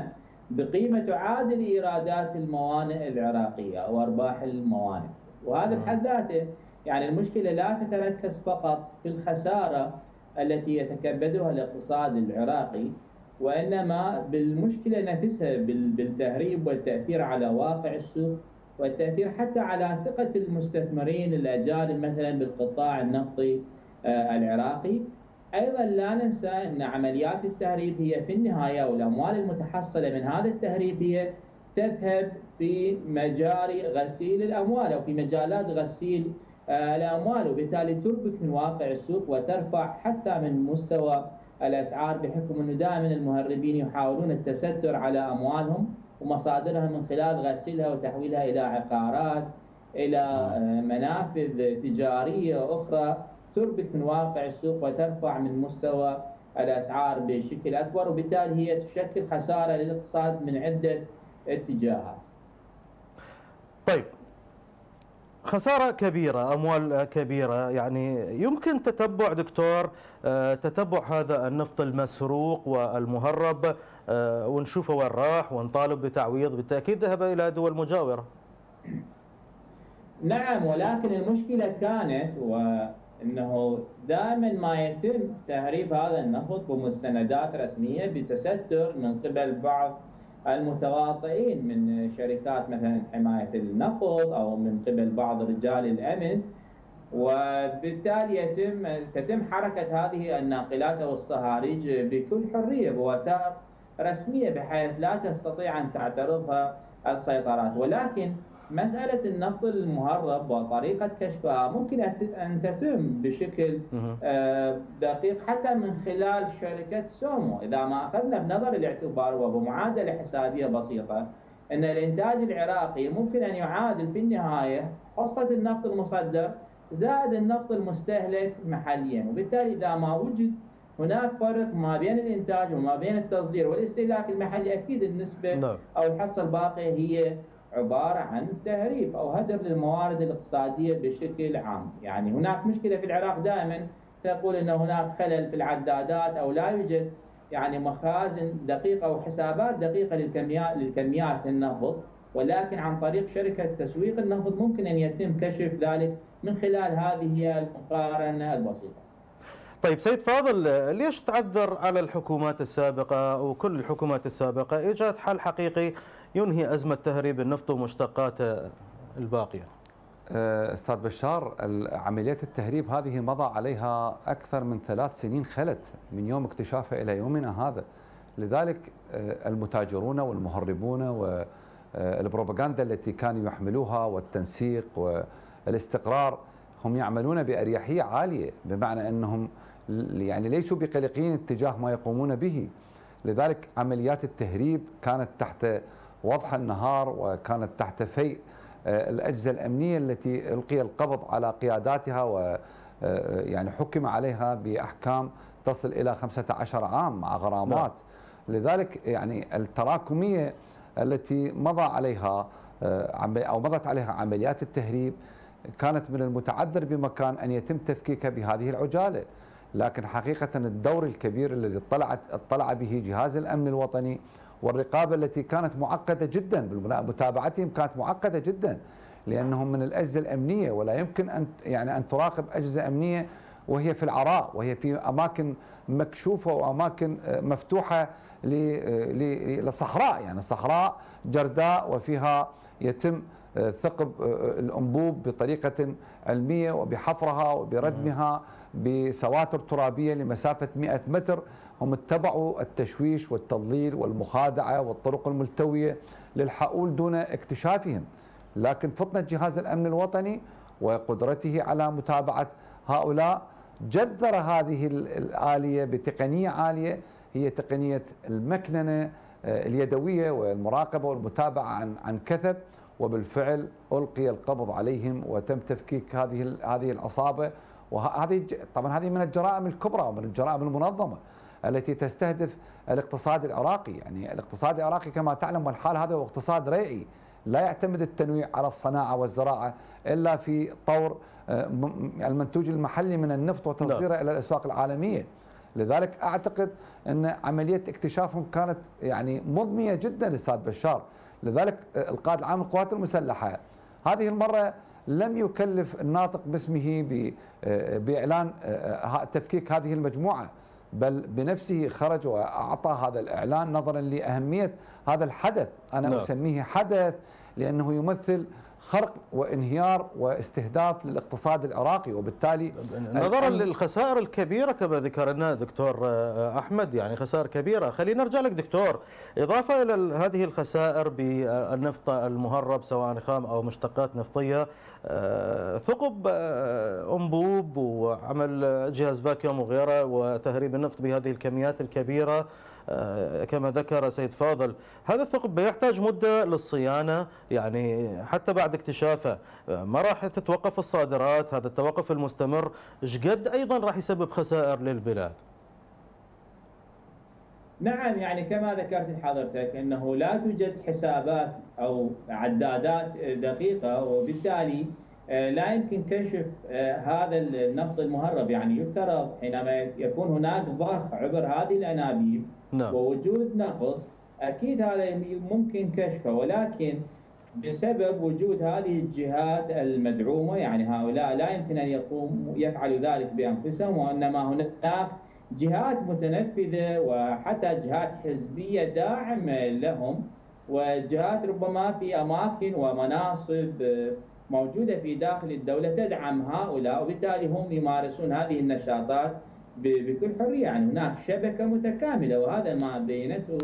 بقيمة تعادل إيرادات الموانئ العراقية أو أرباح الموانئ. وهذا بحد ذاته يعني المشكلة لا تتركز فقط في الخسارة التي يتكبدها الاقتصاد العراقي وإنما بالمشكلة نفسها بالتهريب والتأثير على واقع السوق والتأثير حتى على ثقة المستثمرين الأجانب مثلا بالقطاع النفطي آه، العراقي. أيضا لا ننسى أن عمليات التهريب هي في النهاية والأموال المتحصلة من هذا التهريب هي تذهب في مجاري غسيل الأموال أو في مجالات غسيل آه، الأموال. وبالتالي تربك من واقع السوق وترفع حتى من مستوى الأسعار بحكم أنه دائما المهربين يحاولون التستر على أموالهم. ومصادرها من خلال غسيلها وتحويلها إلى عقارات إلى آه، منافذ تجارية أخرى تربك من واقع السوق وترفع من مستوى الأسعار بشكل أكبر وبالتالي هي تشكل خسارة للاقتصاد من عدة اتجاهات. طيب. خسارة كبيرة أموال كبيرة يعني يمكن تتبع دكتور آه، تتبع هذا النفط المسروق والمهرب ونشوفه وين راح ونطالب بتعويض. بالتأكيد ذهب إلى دول مجاورة. نعم ولكن المشكلة كانت وأنه دائما ما يتم تهريب هذا النفط بمستندات رسمية بتستر من قبل بعض المتواطئين من شركات مثلا حماية النفط أو من قبل بعض رجال الأمن. وبالتالي يتم تتم حركة هذه الناقلات أو الصهاريج بكل حرية بوثائق رسمية بحيث لا تستطيع أن تعترضها السيطرات. ولكن مسألة النفط المهرب وطريقة كشفها ممكن أن تتم بشكل آه، دقيق حتى من خلال شركة سومو. إذا ما أخذنا بنظر الاعتبار وبمعادلة حسابية بسيطة أن الإنتاج العراقي ممكن أن يعادل في النهاية حصة النفط المصدر زائد النفط المستهلك محليا. وبالتالي إذا ما وجد هناك فرق ما بين الإنتاج وما بين التصدير والاستهلاك المحلي أكيد النسبة نعم. أو الحصة الباقية هي عبارة عن تهريب أو هدر للموارد الاقتصادية بشكل عام. يعني هناك مشكلة في العراق دائما تقول أن هناك خلل في العدادات أو لا يوجد يعني مخازن دقيقة أو حسابات دقيقة للكميات للكميات النفط. ولكن عن طريق شركة تسويق النفط ممكن أن يتم كشف ذلك من خلال هذه المقارنة البسيطة. طيب سيد فاضل ليش تعذر على الحكومات السابقة وكل الحكومات السابقة؟ إيجاد حل حقيقي ينهي أزمة تهريب النفط ومشتقاته الباقية. أه، أستاذ بشار عمليات التهريب هذه مضى عليها أكثر من ثلاث سنين خلت من يوم اكتشافها إلى يومنا هذا. لذلك أه، المتاجرون والمهربون والبروباغندا التي كانوا يحملوها والتنسيق والاستقرار هم يعملون بأريحية عالية بمعنى أنهم يعني ليسوا بقلقين تجاه ما يقومون به. لذلك عمليات التهريب كانت تحت وضح النهار وكانت تحت فيء آه، الأجهزة الأمنية التي ألقي القبض على قياداتها و آه، يعني حكم عليها بأحكام تصل إلى 15 عام مع غرامات. لا. لذلك يعني التراكمية التي مضى عليها آه، أو مضت عليها عمليات التهريب كانت من المتعذر بمكان أن يتم تفكيكها بهذه العجالة. لكن حقيقة الدور الكبير الذي اطلعت اطلع به جهاز الأمن الوطني والرقابة التي كانت معقدة جدا متابعتهم كانت معقدة جدا لأنهم من الأجهزة الأمنية ولا يمكن أن يعني أن تراقب أجهزة أمنية وهي في العراء وهي في أماكن مكشوفة وأماكن آه، مفتوحة آه، للصحراء. يعني الصحراء جرداء وفيها يتم آه، ثقب الأنبوب بطريقة علمية وبحفرها وبردمها. بسواتر ترابية لمسافة 100 متر هم اتبعوا التشويش والتضليل والمخادعة والطرق الملتوية للحقول دون اكتشافهم. لكن فطنة جهاز الأمن الوطني وقدرته على متابعة هؤلاء جذر هذه الآلية بتقنية عالية هي تقنية المكننة آه، اليدوية والمراقبة والمتابعة عن عن كثب. وبالفعل ألقي القبض عليهم وتم تفكيك هذه هذه العصابة وهذه طبعا هذه من الجرائم الكبرى ومن الجرائم المنظمة التي تستهدف الاقتصاد العراقي. يعني الاقتصاد العراقي كما تعلم والحال هذا هو اقتصاد ريعي لا يعتمد التنويع على الصناعة والزراعة إلا في طور آه، المنتوج المحلي من النفط وتصديره نعم. إلى الأسواق العالمية. لذلك أعتقد أن عملية اكتشافهم كانت يعني مضمية جدا أستاذ بشار. لذلك آه، القائد العام للقوات المسلحة. هذه المرة لم يكلف الناطق باسمه آه، بإعلان تفكيك هذه المجموعة بل بنفسه خرج وأعطى هذا الإعلان نظرا لأهمية هذا الحدث أنا نعم. أسميه حدث لأنه يمثل خرق وإنهيار واستهداف للاقتصاد العراقي وبالتالي نظرا للخسائر الكبيرة كما ذكرنا دكتور آه، أحمد يعني خسائر كبيرة. خلينا نرجع لك دكتور. إضافة إلى هذه الخسائر بالنفط المهرب سواء خام أو مشتقات نفطية آه، ثقب آه، أنبوب وعمل جهاز فاكيوم وغيره وتهريب النفط بهذه الكميات الكبيرة. كما ذكر سيد فاضل هذا الثقب بيحتاج مدة للصيانة يعني حتى بعد اكتشافه. ما راح تتوقف الصادرات هذا التوقف المستمر. قد أيضا راح يسبب خسائر للبلاد؟ نعم يعني كما ذكرت حضرتك إنه لا توجد حسابات أو عدادات دقيقة وبالتالي آه، لا يمكن كشف آه، هذا النفط المهرب. يعني يفترض حينما يكون هناك ضخ عبر هذه الأنابيب نعم. ووجود نقص أكيد هذا ممكن كشفه ولكن بسبب وجود هذه الجهات المدعومة يعني هؤلاء لا يمكن أن يقوم يفعلوا ذلك بأنفسهم وإنما هناك جهات متنفذة وحتى جهات حزبية داعمة لهم وجهات ربما في أماكن ومناصب موجودة في داخل الدولة تدعم هؤلاء وبالتالي هم يمارسون هذه النشاطات بكل حرية. يعني هناك شبكة متكاملة وهذا ما بينته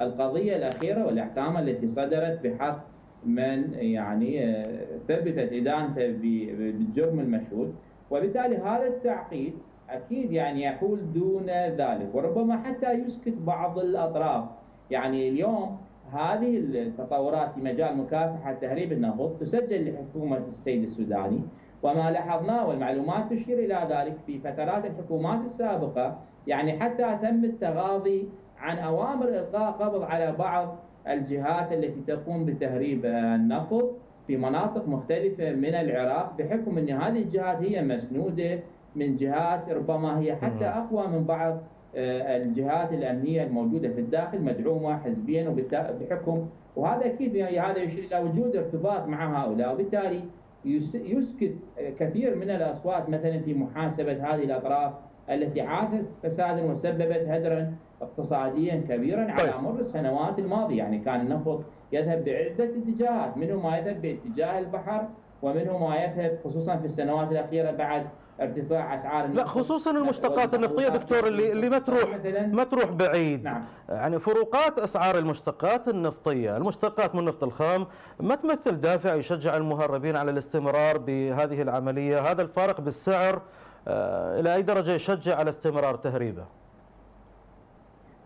القضية الأخيرة والأحكام التي صدرت بحق من يعني آه، ثبتت إدانته بالجرم المشهود. وبالتالي هذا التعقيد أكيد يعني يحول دون ذلك. وربما حتى يسكت بعض الأطراف. يعني اليوم هذه التطورات في مجال مكافحة تهريب النفط تسجل لحكومة السيد السوداني وما لاحظناه والمعلومات تشير إلى ذلك في فترات الحكومات السابقة يعني حتى تم التغاضي عن أوامر إلقاء قبض على بعض الجهات التي تقوم بتهريب النفط في مناطق مختلفة من العراق بحكم إن هذه الجهات هي مسنودة من جهات ربما هي حتى أقوى من بعض آه، الجهات الأمنية الموجودة في الداخل مدعومة حزبيا وبحكم وهذا أكيد يعني هذا يشير إلى وجود ارتباط مع هؤلاء وبالتالي يسكت كثير من الأصوات مثلا في محاسبة هذه الأطراف التي عاثت فسادا وسببت هدرا اقتصاديا كبيرا على طيب. مر السنوات الماضية يعني كان النفط يذهب بعدة اتجاهات منه ما يذهب باتجاه البحر ومنه ما يذهب خصوصا في السنوات الأخيرة بعد ارتفاع أسعار لا خصوصا المشتقات النفطية دكتور اللي اللي ما تروح ما تروح بعيد. نعم. يعني فروقات أسعار المشتقات النفطية. المشتقات من النفط الخام ما تمثل دافع يشجع المهربين على الاستمرار بهذه العملية. هذا الفارق بالسعر آه، إلى أي درجة يشجع على استمرار تهريبه؟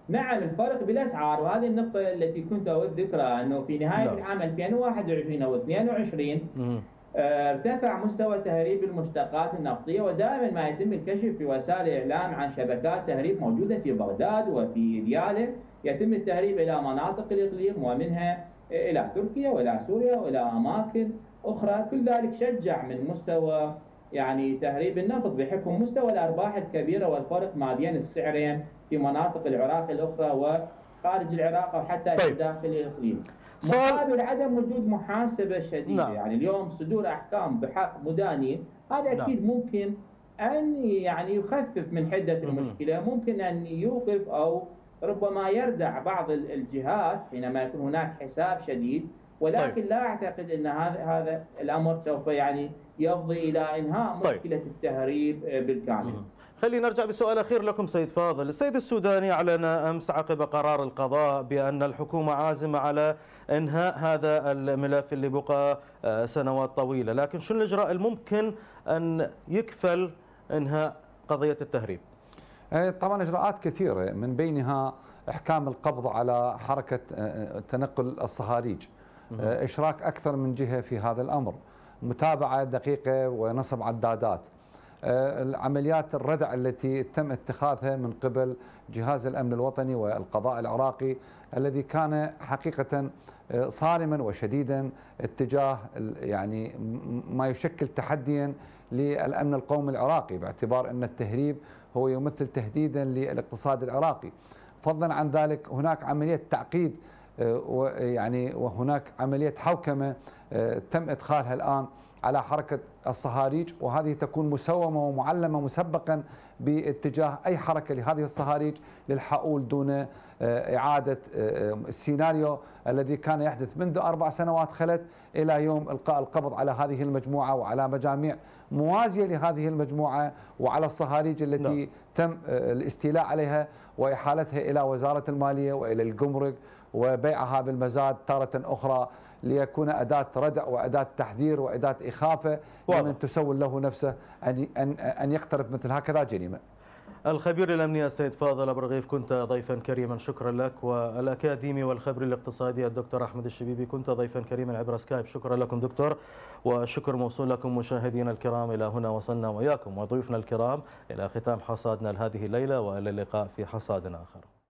نعم الفرق بالأسعار. وهذه النقطة التي كنت أود ذكرها أنه في نهاية لا. نعم. العام 2021 أو 22 آه، ارتفع مستوى تهريب المشتقات النفطية ودائما ما يتم الكشف في وسائل الإعلام عن شبكات تهريب موجودة في بغداد وفي ديالة يتم التهريب إلى مناطق الإقليم ومنها إلى تركيا وإلى سوريا وإلى أماكن أخرى كل ذلك شجع من مستوى يعني تهريب النفط بحكم مستوى الأرباح الكبيرة والفرق ما بين السعرين في مناطق العراق الأخرى وخارج العراق أو حتى طيب. داخل الإقليم. مقابل عدم وجود محاسبة شديدة نعم. يعني اليوم صدور أحكام بحق مدانين هذا نعم. أكيد نعم. ممكن أن يعني يخفف من حدة المشكلة ممكن أن يوقف أو ربما يردع بعض الجهات حينما يكون هناك حساب شديد ولكن طيب. لا أعتقد أن هذا هذا الأمر سوف يعني يفضي إلى إنهاء طيب. مشكلة طيب. التهريب بالكامل. خلينا نرجع بسؤال أخير لكم سيد فاضل السيد السوداني أعلن أمس عقب قرار القضاء بأن الحكومة عازمة على إنهاء هذا الملف اللي بقى آه، سنوات طويلة. لكن شو الإجراء الممكن أن يكفل إنهاء قضية التهريب؟ آه، طبعا إجراءات كثيرة من بينها إحكام القبض على حركة آه، تنقل الصهاريج. إشراك أكثر من جهة في هذا الأمر. متابعة دقيقة ونصب عدادات. عمليات الردع التي تم اتخاذها من قبل جهاز الأمن الوطني والقضاء العراقي الذي كان حقيقة صارما وشديدا اتجاه يعني ما يشكل تحديا للأمن القومي العراقي باعتبار أن التهريب هو يمثل تهديدا للاقتصاد العراقي. فضلا عن ذلك هناك عملية تعقيد آه، يعني وهناك عملية حوكمة آه، تم إدخالها الآن. على حركة الصهاريج وهذه تكون مسومة ومعلمة مسبقا باتجاه أي حركة لهذه الصهاريج للحؤول دون آه، إعادة السيناريو الذي كان يحدث منذ أربع سنوات خلت إلى يوم إلقاء القبض على هذه المجموعة وعلى مجاميع موازية لهذه المجموعة وعلى الصهاريج التي لا. نعم. تم الاستيلاء عليها وإحالتها إلى وزارة المالية وإلى الجمرك وبيعها بالمزاد تارة أخرى ليكون أداة ردع وأداة تحذير وأداة إخافة لمن تسول له نفسه أن أن أن يقترف مثل هكذا جريمة. الخبير الأمني السيد فاضل أبو رغيف كنت ضيفا كريما. شكرا لك. والأكاديمي والخبير الاقتصادي الدكتور أحمد الشبيبي كنت ضيفا كريما عبر سكايب. شكرا لكم دكتور والشكر موصول لكم مشاهدينا الكرام إلى هنا. وصلنا وإياكم وضيوفنا الكرام إلى ختام حصادنا لهذه الليلة وإلى اللقاء في حصاد آخر.